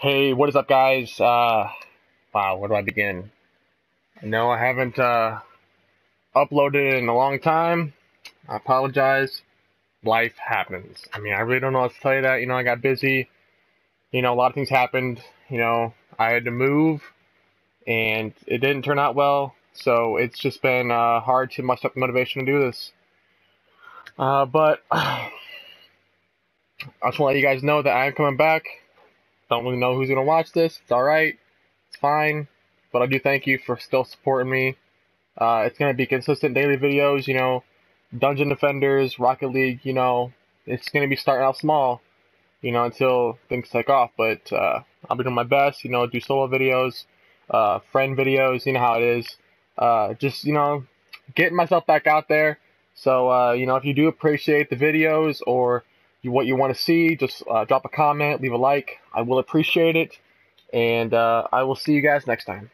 Hey, what is up, guys? Uh, wow, where do I begin? No, I haven't uh, uploaded in a long time. I apologize. Life happens. I mean, I really don't know how to tell you that. You know, I got busy. You know, a lot of things happened. You know, I had to move, and it didn't turn out well. So it's just been uh, hard to muster up the motivation to do this. Uh, but I just want to let you guys know that I am coming back. Don't really know who's gonna watch this. It's all right. It's fine. But I do thank you for still supporting me. Uh, it's gonna be consistent daily videos. You know, Dungeon Defenders, Rocket League. You know, it's gonna be starting out small. You know, until things take off. But uh, I'll be doing my best. You know, do solo videos, uh, friend videos. You know how it is. Uh, just you know, getting myself back out there. So uh, you know, if you do appreciate the videos or what you want to see, just uh, drop a comment, leave a like. I will appreciate it. And uh, I will see you guys next time.